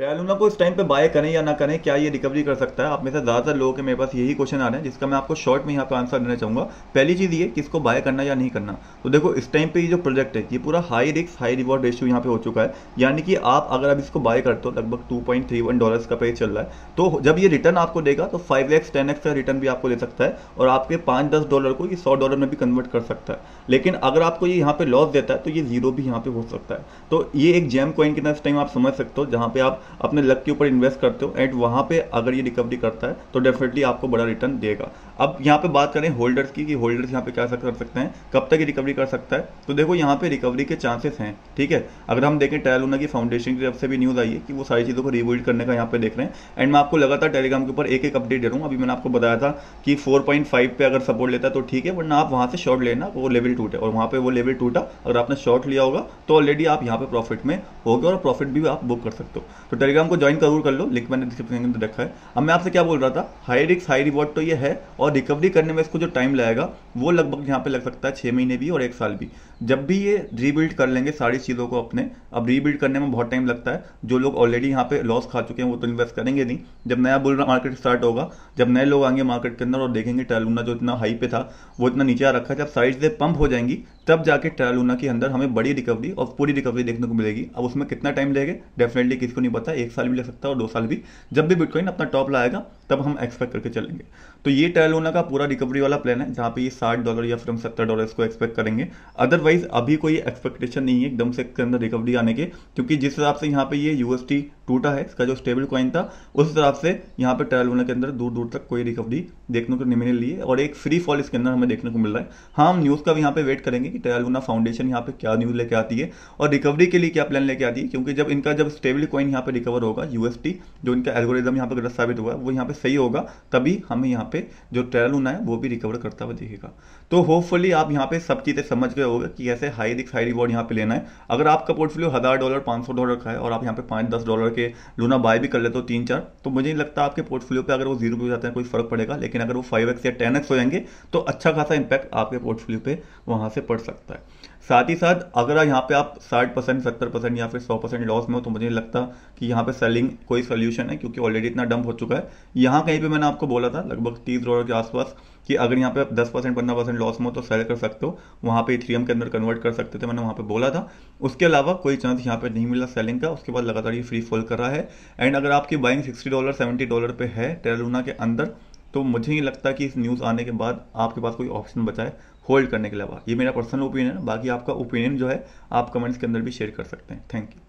टेरालूना को इस टाइम पे बाय करें या ना करें, क्या ये रिकवरी कर सकता है? आप में से ज़्यादातर लोगों के मेरे पास यही क्वेश्चन आ रहे हैं, जिसका मैं आपको शॉर्ट में यहाँ पे आंसर देना चाहूँगा। पहली चीज़ ये कि इसको बाय करना या नहीं करना। तो देखो, इस टाइम पे ये जो प्रोजेक्ट है, ये पूरा high risk high reward ratio यहाँ पे हो चुका है। यानी कि आप अगर अब इसको बाय करते हो, लगभग two point three one dollar का पेज चल रहा है तो जब ये रिटर्न आपको देगा तो फाइव एक्स टेन एक्स का रिटर्न भी आपको दे सकता है और आपके पाँच दस डॉलर को ये सौ डॉलर में भी कन्वर्ट कर सकता है। लेकिन अगर आपको ये यहाँ पे लॉस देता है तो ये ज़ीरो भी यहाँ पे हो सकता है। तो ये एक जेम कॉइन के टाइम आप समझ सकते हो, जहाँ पे आप अपने लक के ऊपर इन्वेस्ट करते हो एंड वहाँ पे अगर ये रिकवरी करता है तो डेफिनेटली आपको बड़ा रिटर्न देगा। अब यहाँ पे बात करें होल्डर्स की, कि होल्डर्स यहाँ पे क्या कर सकते हैं, कब तक ये रिकवरी कर सकता है? तो देखो यहाँ पे रिकवरी के चांसेस हैं, ठीक है? अगर हम देखें टेलूना की फाउंडेशन की तरफ़ से भी न्यूज़ आई है कि वो सारी चीज़ों को रिबिल्ड करने का यहाँ पे देख रहे हैं। एंड मैं आपको लगातार टेलीग्राम के ऊपर एक एक अपडेट दे रहा हूँ। अभी मैंने आपको बताया था कि फोर पे अगर सपोर्ट लेता है तो ठीक है, वरना आप वहाँ से शॉर्ट लेना, वो लेवल टूटे। और वहाँ पे वो लेवल टूटा, अगर आपने शॉर्ट लिया होगा तो ऑलरेडी आप यहाँ पे प्रॉफिट में होगे और प्रॉफिट भी आप बुक कर सकते हो। तो टेलीग्राम को ज्वाइन ज़रूर कर लो लिंक मैंने डिस्क्रिप्शन में रखा है। अब मैं आपसे क्या बोल रहा था? हाई रिक्स हाई रिवॉर्ड तो ये है, और रिकवरी करने में इसको जो टाइम लगेगा, वो लगभग यहाँ पे लग सकता है छः महीने भी और एक साल भी। जब भी ये रीबिल्ड कर लेंगे सारी चीज़ों को अपने, अब रीबिल्ड करने में बहुत टाइम लगता है। जो लोग ऑलरेडी यहाँ पे लॉस खा चुके हैं, वो तो इन्वेस्ट करेंगे नहीं। जब नया बुल मार्केट स्टार्ट होगा, जब नए लोग आएँगे मार्केट के अंदर और देखेंगे टेलूना जो इतना हाई पे था, वो इतना नीचे आ रखा है, जब साइड से पंप हो जाएँगी तब जाके ट्रायल लूना के अंदर हमें बड़ी रिकवरी और पूरी रिकवरी देखने को मिलेगी। अब उसमें कितना टाइम लगेगा? डेफिनेटली किसी को नहीं पता, एक साल भी लग सकता है और दो साल भी। जब भी बिटकॉइन अपना टॉप लाएगा तब हम एक्सपेक्ट करके चलेंगे। तो ये टेलोना का पूरा रिकवरी वाला प्लान है, जहाँ पे ये साठ डॉलर या फिर हम सत्तर डॉलर को एक्सपेक्ट करेंगे। अदरवाइज़ अभी कोई एक्सपेक्टेशन नहीं है एकदम से इसके अंदर रिकवरी आने के, क्योंकि जिस हिसाब से यहाँ पे ये यूएसटी टूटा है, इसका जो स्टेबल कॉइन था, उस हिसाब से यहाँ पे टेलोना के अंदर दूर दूर तक कोई रिकवरी देखने को नहीं मिलने ली है और एक फ्री फॉल इसके अंदर हमें देखने को मिल रहा है। हाँ हम न्यूज़ का भी यहाँ पे वेट करेंगे कि टेलूना फाउंडेशन यहाँ पे क्या न्यूज़ लेके आती है और रिकवरी के लिए क्या प्लान लेके आती है, क्योंकि जब इनका जब स्टेबल कॉइन यहाँ पे रिकवर होगा यूएसटी जो इनका एल्गोरिदम यहाँ पे गलत साबित हुआ है वो यहाँ पे सही होगा, तभी हमें यहाँ पे जो टेलूना है, वो भी रिकवर करता हुआ दिखेगा। तो होपफुली आप यहाँ पे सब चीज़ें समझ गए होगा कि कैसे हाई रिक्स हाई रिवॉर्ड यहाँ पे लेना है। अगर आपका पोर्टफोलियो हज़ार डॉलर पाँच सौ डॉलर का है और आप यहाँ पे पाँच, दस डॉलर के लूना बाय भी कर लेते हो तीन, चार तो मुझे नहीं लगता आपके पोर्टफोलियो पे अगर वो ज़ीरो पे जाते हैं, कोई फ़र्क पड़ेगा, लेकिन अगर वो फाइव एक्स या टेन एक्स हो जाएँगे तो अच्छा खासा इंपैक्ट आपके पोर्टफोलियो पे वहाँ से पड़ सकता है। साथ ही साथ, अगर यहाँ पे आप साठ परसेंट, सत्तर परसेंट या फिर सौ परसेंट लॉस में हो तो मुझे नहीं लगता कि यहाँ पे सेलिंग कोई सोल्यूशन है, क्योंकि ऑलरेडी इतना डंप हो चुका है। यहाँ कहीं पे मैंने आपको बोला था, लगभग तीस डॉलर के आसपास, कि अगर यहाँ पे आप दस परसेंट, पंद्रह परसेंट लॉस में हो तो सेल कर सकते हो। वहाँ पे इथरियम के अंदर कन्वर्ट कर सकते थे, मैंने वहाँ पे बोला था। उसके अलावा कोई चांस यहाँ पे नहीं मिला सेलिंग का, उसके बाद लगातार ये फ्री फॉल कर रहा है। एंड अगर आपकी buying sixty dollar seventy dollar पे है टेरलूना के अंदर तो मुझे नहीं लगता कि इस न्यूज़ आने के बाद आपके पास कोई ऑप्शन बचा है होल्ड करने के अलावा ये मेरा पर्सनल ओपिनियन है, बाकी आपका ओपिनियन जो है, आप कमेंट्स के अंदर भी शेयर कर सकते हैं। Thank you